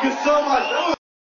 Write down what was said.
que you so.